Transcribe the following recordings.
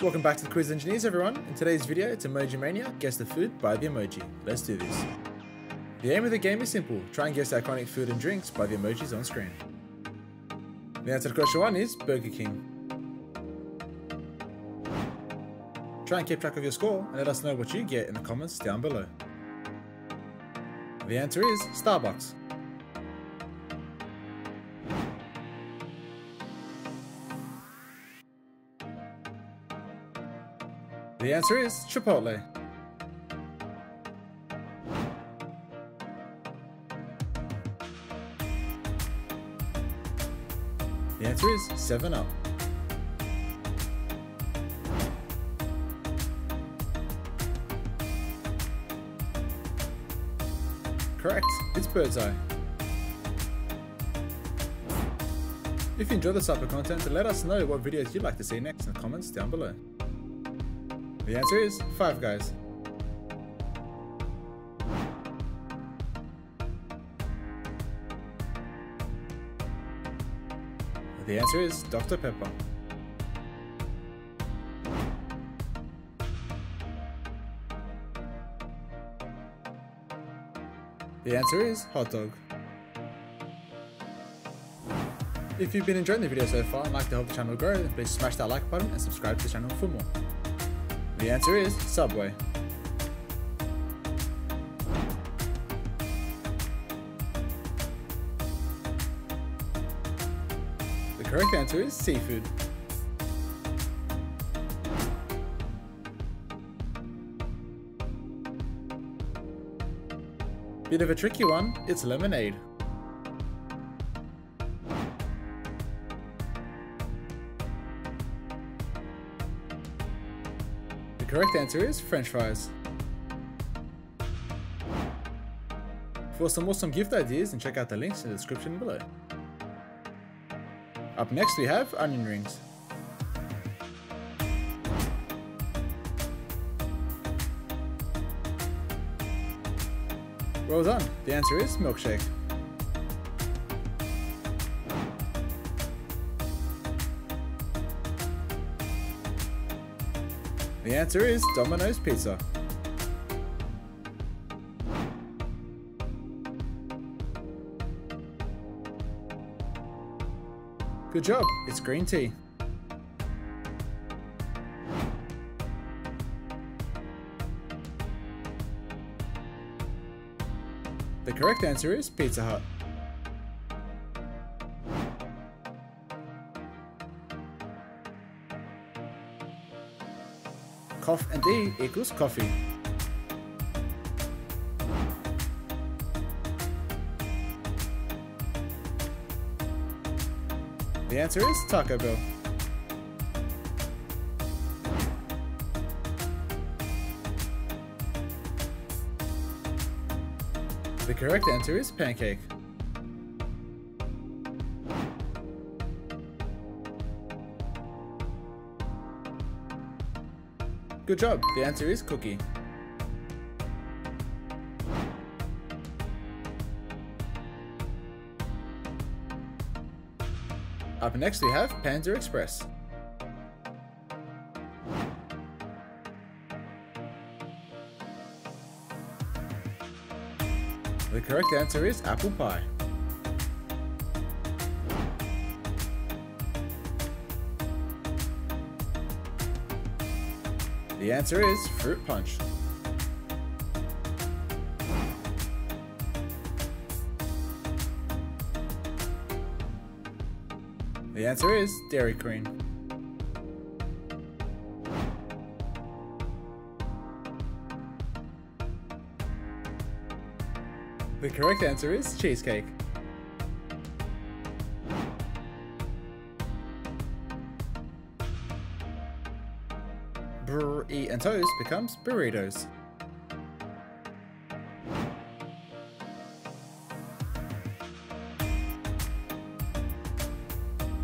Welcome back to the Quiz Engineers everyone. In today's video it's Emoji Mania, guess the food by the emoji. Let's do this. The aim of the game is simple, try and guess iconic food and drinks by the emojis on screen. The answer to question 1 is Burger King. Try and keep track of your score and let us know what you get in the comments down below. The answer is Starbucks. The answer is Chipotle. The answer is 7 Up. Correct, it's Birdseye. If you enjoy this type of content, let us know what videos you'd like to see next in the comments down below. The answer is Five Guys. The answer is Dr. Pepper. The answer is hot dog. If you've been enjoying the video so far and like to help the channel grow, then please smash that like button and subscribe to the channel for more. The answer is Subway. The correct answer is seafood. Bit of a tricky one, it's lemonade. Correct answer is french fries. For some awesome gift ideas, and check out the links in the description below. Up next we have onion rings. Well done. The answer is milkshake. The answer is Domino's Pizza. Good job, it's green tea. The correct answer is Pizza Hut. Cough and D equals coffee. The answer is Taco Bell. The correct answer is pancake. Good job, the answer is cookie. Up next we have Panda Express. The correct answer is apple pie. The answer is fruit punch. The answer is Dairy Queen. The correct answer is cheesecake. Eat and toes becomes burritos.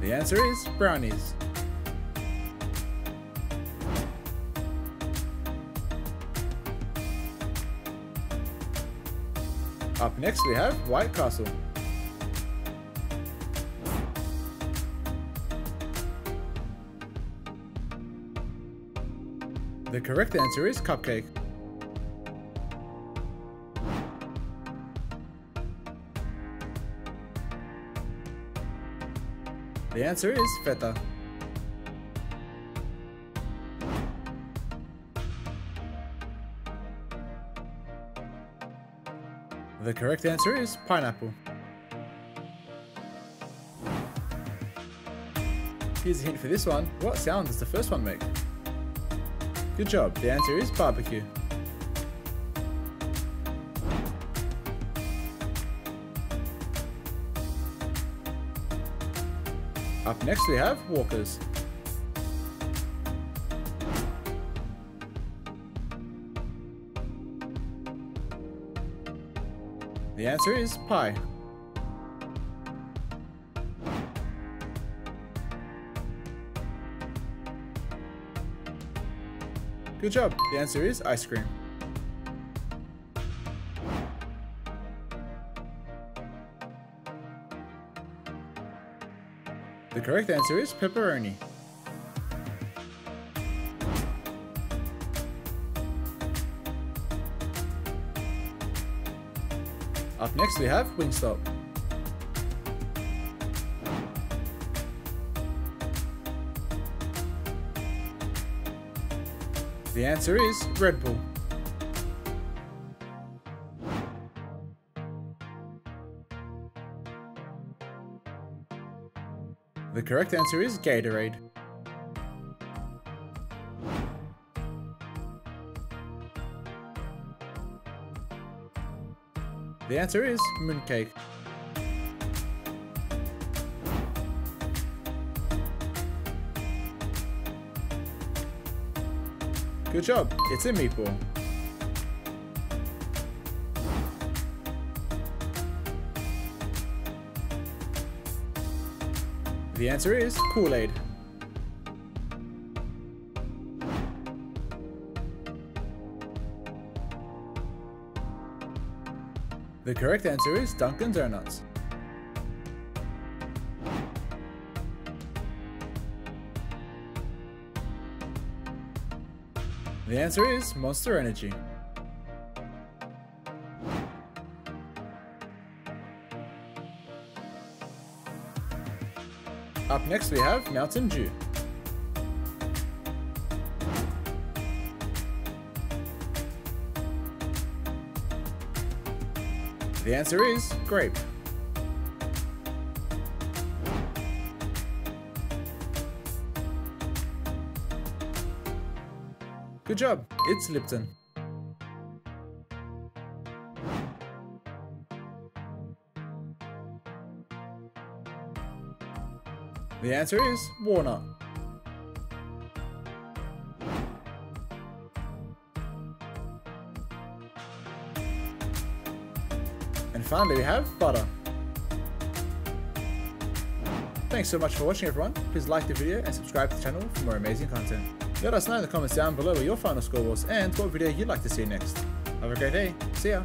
The answer is brownies. Up next we have White Castle. The correct answer is cupcake. The answer is feta. The correct answer is pineapple. Here's a hint for this one. What sound does the first one make? Good job. The answer is barbecue. Up next we have Walkers. The answer is pie. Good job. The answer is ice cream. The correct answer is pepperoni. Up next we have Wingstop. The answer is Red Bull. The correct answer is Gatorade. The answer is mooncake. Good job, it's a meatball. The answer is Kool-Aid. The correct answer is Dunkin' Donuts. The answer is Monster Energy. Up next we have Mountain Dew. The answer is grape. Good job, it's Lipton. The answer is walnut. And finally we have butter. Thanks so much for watching everyone. Please like the video and subscribe to the channel for more amazing content. Let us know in the comments down below what your final score was and what video you'd like to see next. Have a great day. See ya.